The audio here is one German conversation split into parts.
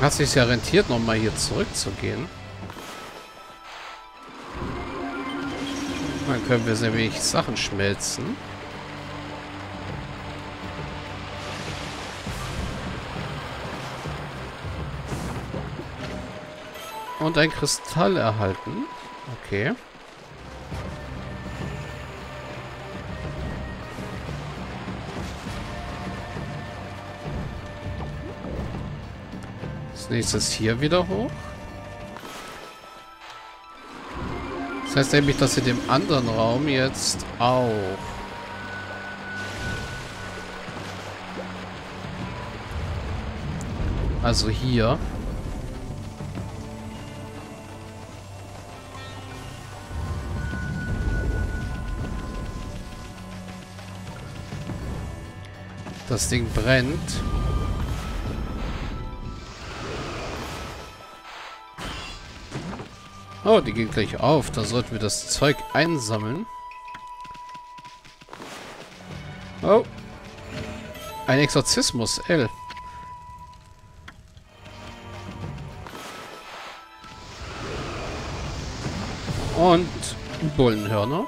Hat sich ja rentiert, nochmal hier zurückzugehen. Dann können wir nämlich Sachen schmelzen. Und ein Kristall erhalten. Okay. Nächstes hier wieder hoch. Das heißt nämlich, dass in dem anderen Raum jetzt auch Also hier. Das Ding brennt. Oh, die geht gleich auf. Da sollten wir das Zeug einsammeln. Oh. Ein Exorzismus, L. Und Bullenhörner.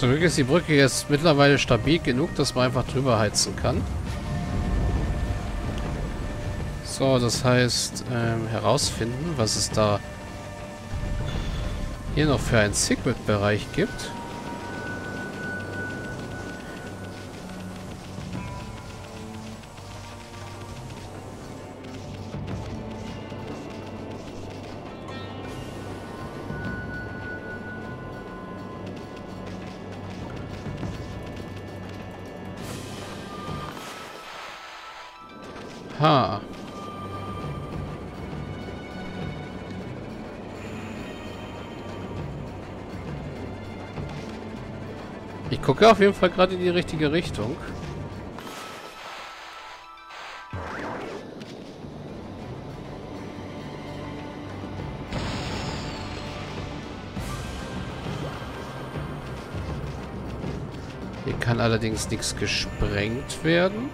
Zum Glück ist die Brücke jetzt mittlerweile stabil genug, dass man einfach drüber heizen kann. So, das heißt, ähm, herausfinden, was es da hier noch für einen Secret-Bereich gibt. Gucke auf jeden Fall gerade in die richtige Richtung. Hier kann allerdings nichts gesprengt werden.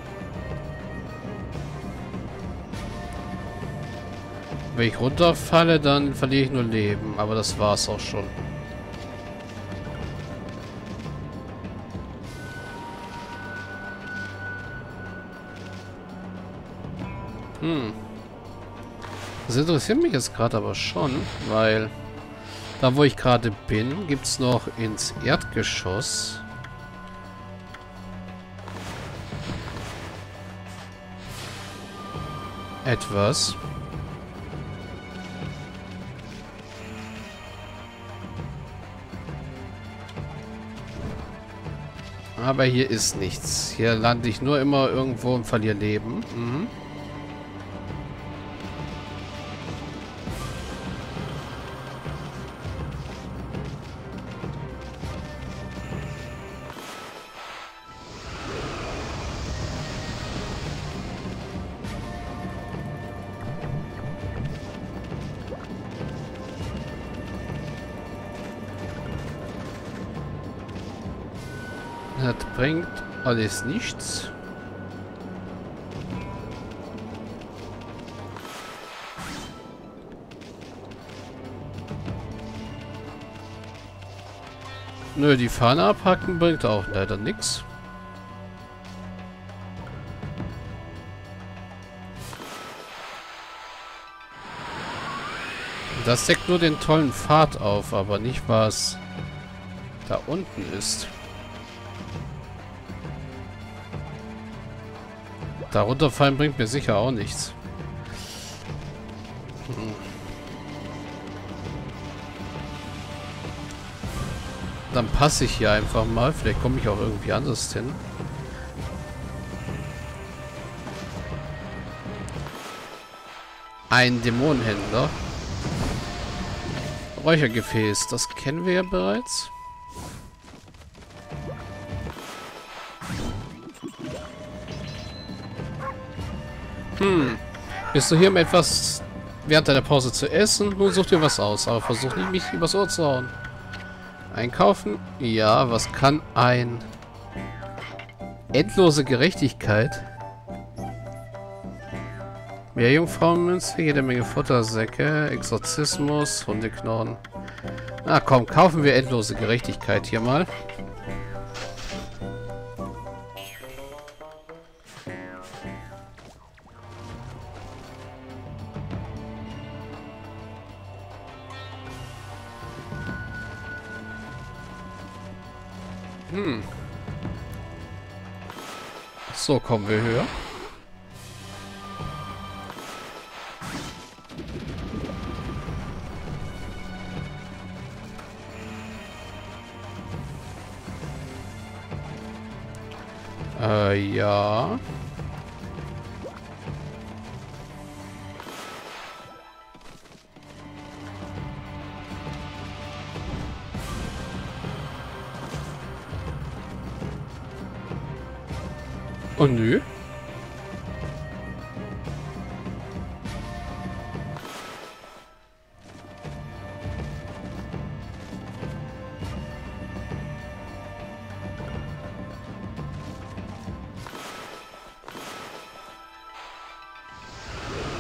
Wenn ich runterfalle, dann verliere ich nur Leben. Aber das war's auch schon. Das interessiert mich jetzt gerade aber schon, weil da wo ich gerade bin, gibt es noch ins Erdgeschoss etwas. Aber hier ist nichts. Hier lande ich nur immer irgendwo und verliere Leben. Mhm. Das bringt alles nichts. Nö, die Fahne abhacken bringt auch leider nichts. Das deckt nur den tollen Pfad auf, aber nicht was da unten ist. Darunter fallen bringt mir sicher auch nichts. Hm. Dann passe ich hier einfach mal. Vielleicht komme ich auch irgendwie anders hin. Ein Dämonenhändler. Räuchergefäß, das kennen wir ja bereits. Hm. Bist du hier, um etwas während deiner Pause zu essen? Nun such dir was aus, aber versuch nicht, mich übers Ohr zu hauen. Einkaufen? Ja, was kann ein... Endlose Gerechtigkeit? Mehr Jungfrauenmünze, jede Menge Futtersäcke, Exorzismus, Hundeknochen. Na komm, kaufen wir endlose Gerechtigkeit hier mal. Kommen wir höher. Äh, ja.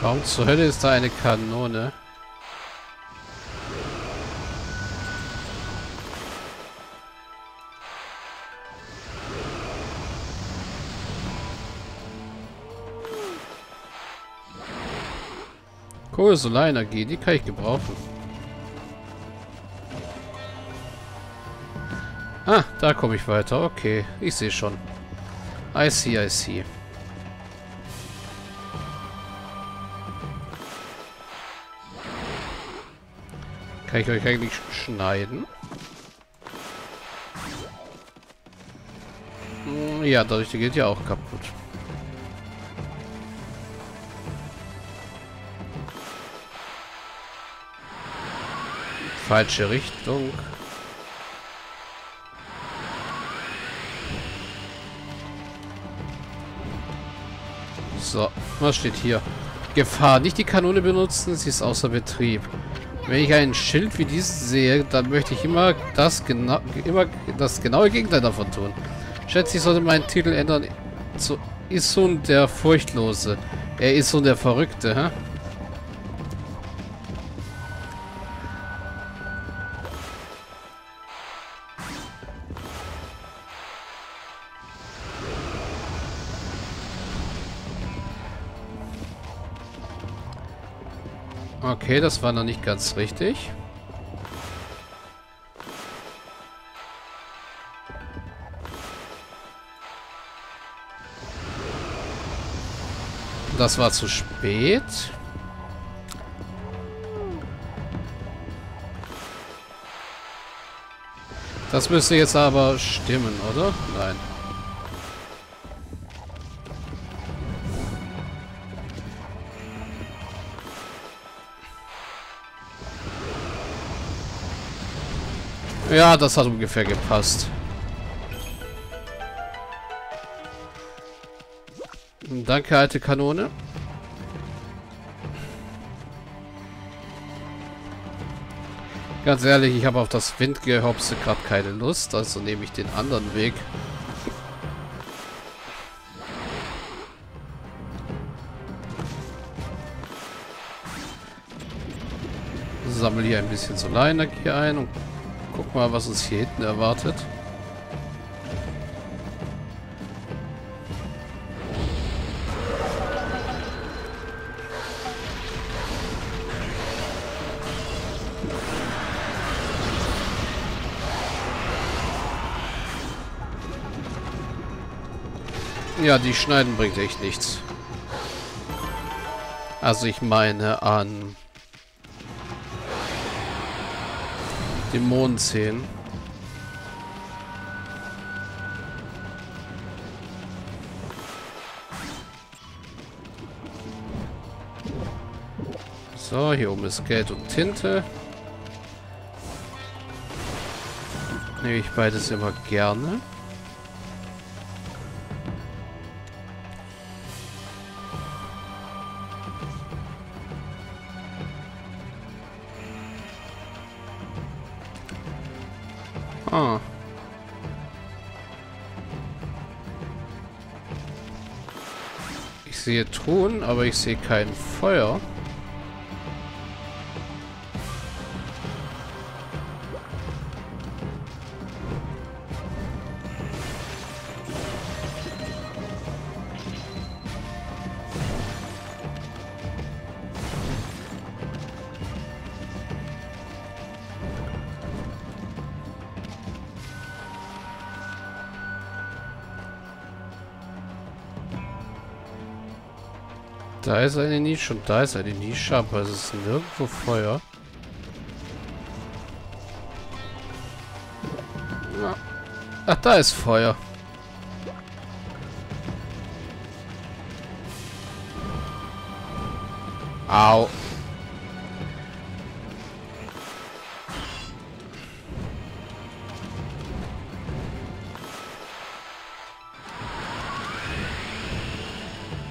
Warum zur Hölle ist da eine Kanone? Cool, Solarenergie, die kann ich gebrauchen. Ah, da komme ich weiter. Okay, ich sehe schon. I see, I see. Kann ich euch eigentlich schneiden? Hm, ja, dadurch geht ja auch kaputt. Falsche Richtung. So, was steht hier? Gefahr. Nicht die Kanone benutzen, sie ist außer Betrieb. Wenn ich ein Schild wie dieses sehe, dann möchte ich immer das, genau, immer das genaue Gegenteil davon tun. Schätze, ich sollte meinen Titel ändern zu Isun der Furchtlose. Er ist so der Verrückte, hä? Okay, das war noch nicht ganz richtig. Das war zu spät. Das müsste jetzt aber stimmen, oder? Nein. Ja, das hat ungefähr gepasst. Danke, alte Kanone. Ganz ehrlich, ich habe auf das Windgehopse gerade keine Lust, also nehme ich den anderen Weg. Sammle hier ein bisschen Solarenergie ein und Guck mal, was uns hier hinten erwartet. Ja, die Schneiden bringt echt nichts. Also ich meine an Dämonenzähnen. So, hier oben ist Geld und Tinte. Nehme ich beides immer gerne. Truhen, aber ich sehe kein Feuer. Da ist eine Nische und da ist eine Nische, aber es ist nirgendwo Feuer. Ach, da ist Feuer. Au.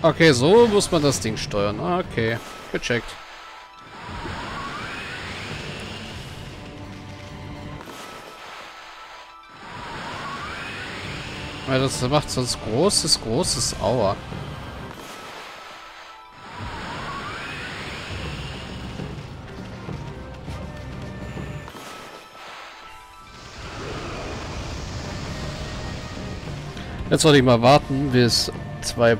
Okay, so muss man das Ding steuern. Okay, gecheckt. Weil das macht sonst großes, großes Aua. Jetzt sollte ich mal warten, bis zwei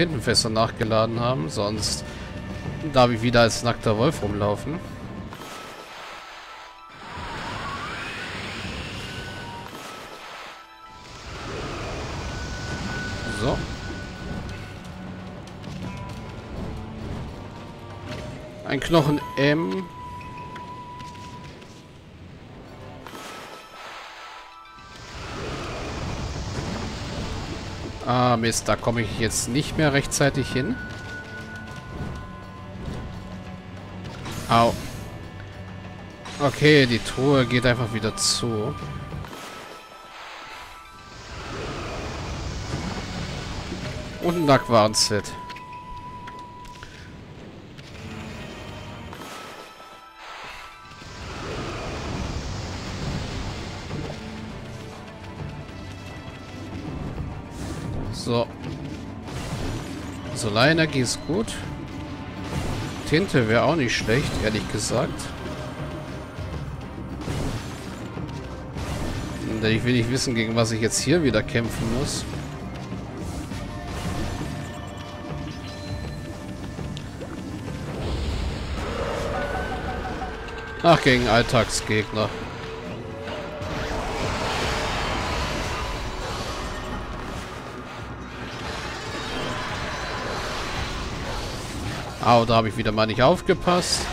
Tintenfässer nachgeladen haben, sonst darf ich wieder als nackter Wolf rumlaufen. So. Ein Knochen M. Mist, da komme ich jetzt nicht mehr rechtzeitig hin. Au. Okay, die Truhe geht einfach wieder zu. Und ein Nackwaren-Set. So. Solarenergie ist gut. Tinte wäre auch nicht schlecht, ehrlich gesagt. Denn ich will nicht wissen, gegen was ich jetzt hier wieder kämpfen muss. Ach, gegen Alltagsgegner. Au, da habe ich wieder mal nicht aufgepasst.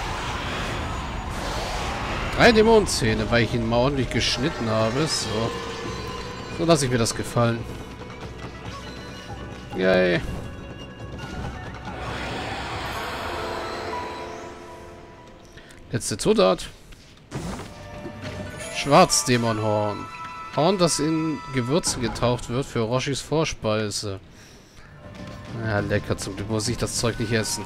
Drei Dämonenzähne, weil ich ihn mal ordentlich geschnitten habe. So. So lasse ich mir das gefallen. Yay. Letzte Zutat. Schwarzdämonhorn. Horn, das in Gewürze getaucht wird für Roshis Vorspeise. Ja, lecker. Zum Glück muss ich das Zeug nicht essen.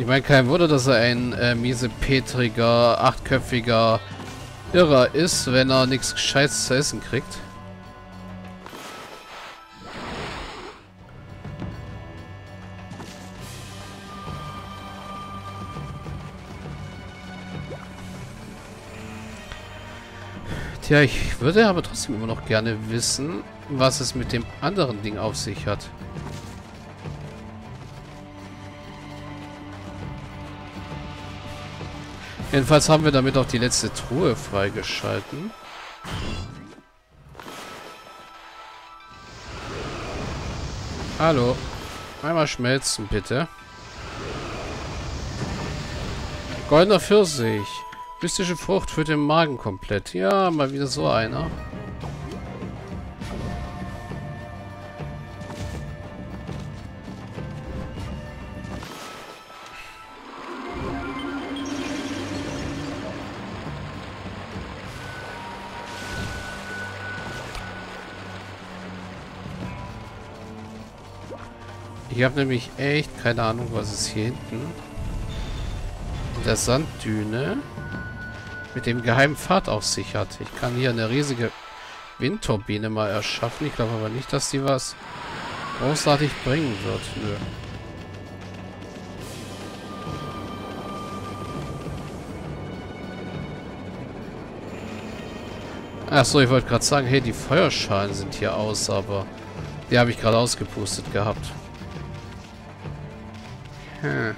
Ich meine, kein Wunder, dass er ein äh, miesepetriger, achtköpfiger Irrer ist, wenn er nichts Gescheites zu essen kriegt. Tja, ich würde aber trotzdem immer noch gerne wissen, was es mit dem anderen Ding auf sich hat. Jedenfalls haben wir damit auch die letzte Truhe freigeschalten. Hallo. Einmal schmelzen, bitte. Goldener Pfirsich. Mystische Frucht für den Magen komplett. Ja, mal wieder so einer. Ich habe nämlich echt keine Ahnung, was es hier hinten in der Sanddüne mit dem geheimen Pfad auf sich hat. Ich kann hier eine riesige Windturbine mal erschaffen. Ich glaube aber nicht, dass die was großartig bringen wird. Nö. Achso, ich wollte gerade sagen, hey, die Feuerschalen sind hier aus, aber die habe ich gerade ausgepustet gehabt. Hm.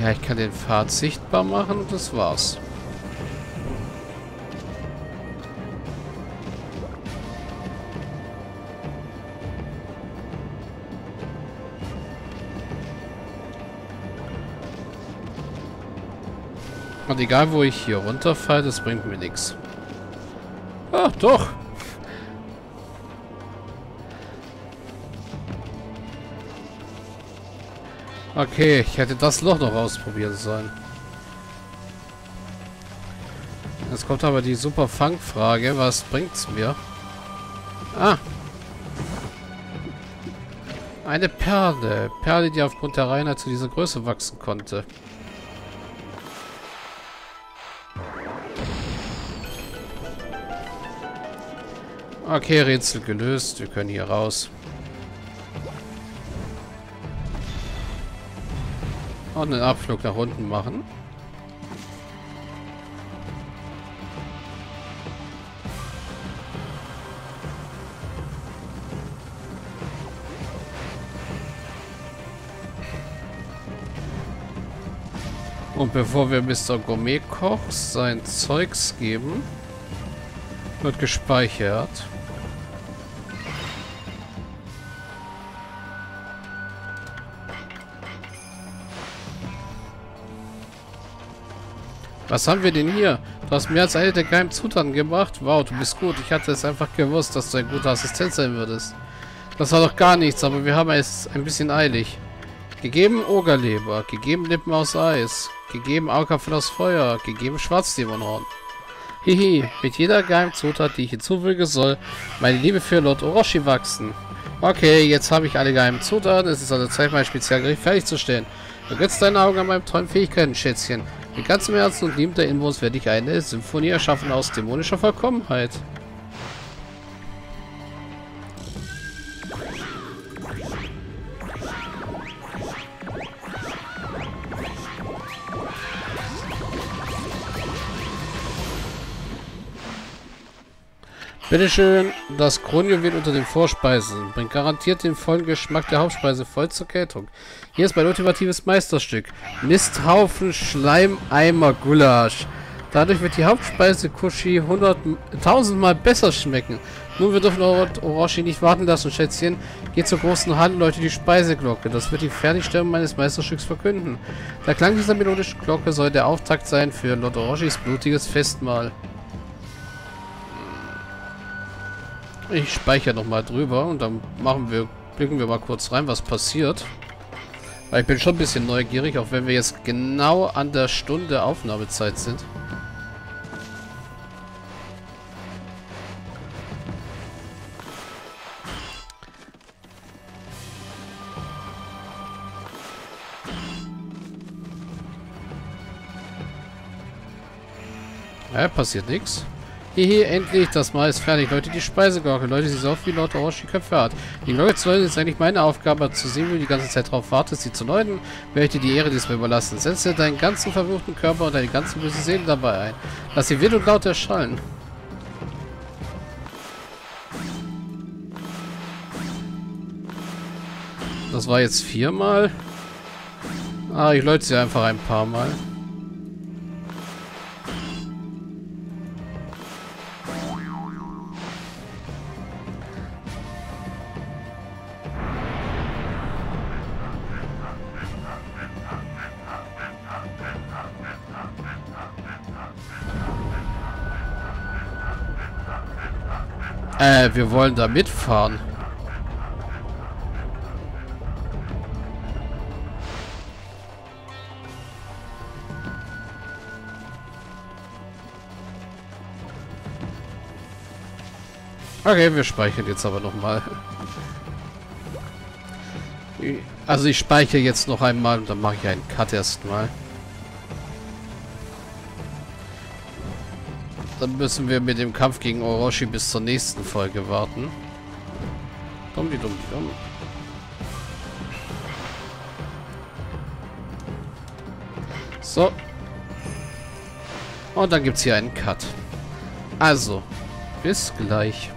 Ja, ich kann den Pfad sichtbar machen und das war's. Und egal, wo ich hier runterfalle, das bringt mir nichts. Ah, doch. Okay, ich hätte das Loch noch ausprobieren sollen. Jetzt kommt aber die super Fangfrage. Was bringt's mir? Ah. Eine Perle. Perle, die aufgrund der Reinheit zu dieser Größe wachsen konnte. Okay, Rätsel gelöst. Wir können hier raus. Und einen Abflug nach unten machen. Und bevor wir Mr. Gourmet Koch sein Zeugs geben, wird gespeichert. Was haben wir denn hier? Du hast mehr als eine der geheimen Zutaten gebracht. Wow, du bist gut. Ich hatte es einfach gewusst, dass du ein guter Assistent sein würdest. Das war doch gar nichts, aber wir haben es ein bisschen eilig. Gegeben Ogerleber, gegeben Lippen aus Eis, gegeben Augapfel aus Feuer, gegeben Schwarzdämonhorn. Hihi, mit jeder geheimen Zutat, die ich hinzufüge, soll meine Liebe für Lord Orochi wachsen. Okay, jetzt habe ich alle geheimen Zutaten. Es ist also Zeit, mein Spezialgericht fertigzustellen. Du götzt deine Augen an meinem tollen Fähigkeiten, Schätzchen. Mit ganzem Herzen und Lieben der Inbos werde ich eine Symphonie erschaffen aus dämonischer Vollkommenheit. Bitteschön, das Kronjuwel unter den Vorspeisen bringt garantiert den vollen Geschmack der Hauptspeise voll zur Geltung. Hier ist mein ultimatives Meisterstück. Misthaufen Schleimeimer Gulasch. Dadurch wird die Hauptspeise Kushi tausendmal besser schmecken. Nun, wir dürfen Orochi nicht warten lassen, Schätzchen. Geht zur großen Halle, Leute, die Speiseglocke. Das wird die Fertigstellung meines Meisterstücks verkünden. Der Klang dieser melodischen Glocke soll der Auftakt sein für Lord Orochis blutiges Festmahl. Ich speichere nochmal drüber und dann machen wir, blicken wir mal kurz rein, was passiert. Weil ich bin schon ein bisschen neugierig, auch wenn wir jetzt genau an der Stunde Aufnahmezeit sind. Ja, passiert nichts. Hehe, endlich, das Mal ist fertig. Leute, die Speiseglocke. Leute, sie auf wie Lord Orochi Köpfe hat. Die Glocke zu läuten ist eigentlich meine Aufgabe, zu sehen, wie du die ganze Zeit drauf wartest, sie zu läuten. Dir die Ehre diesmal überlassen. Setze deinen ganzen verwirrten Körper und deine ganze böse Seele dabei ein. Lass sie wild und laut erschallen. Das war jetzt viermal. Ah, ich läute sie einfach ein paar Mal. Äh, wir wollen da mitfahren. Okay, wir speichern jetzt aber nochmal. Also ich speichere jetzt noch einmal und dann mache ich einen Cut erstmal. Dann müssen wir mit dem Kampf gegen Orochi bis zur nächsten Folge warten. Dumm die dumm. So. Und dann gibt es hier einen Cut. Also, bis gleich.